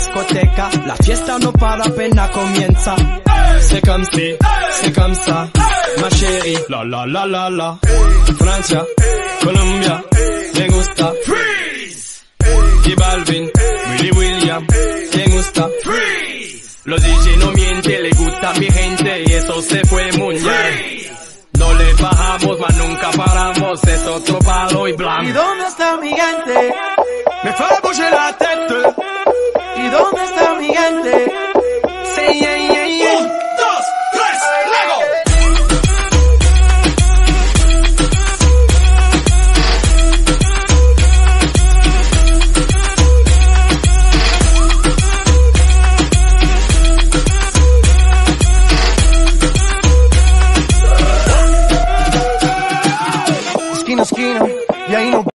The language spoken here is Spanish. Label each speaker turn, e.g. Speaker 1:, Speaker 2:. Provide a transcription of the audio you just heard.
Speaker 1: discoteca, la fiesta no para apenas comienza. C'est comme si, c'est comme ça, ma chérie. La la la la la. Francia, Colombia, me gusta. Freeze. Y Balvin, Willy William, me gusta. Freeze. Los DJ no mienten, le gusta mi gente y eso se fue muy bien. No le bajamos, mas nunca paramos, es otro palo y
Speaker 2: ¿Y
Speaker 1: blanco.
Speaker 2: dónde está mi gente?
Speaker 1: Me fait bouger la tête.
Speaker 2: na esquina. E aí não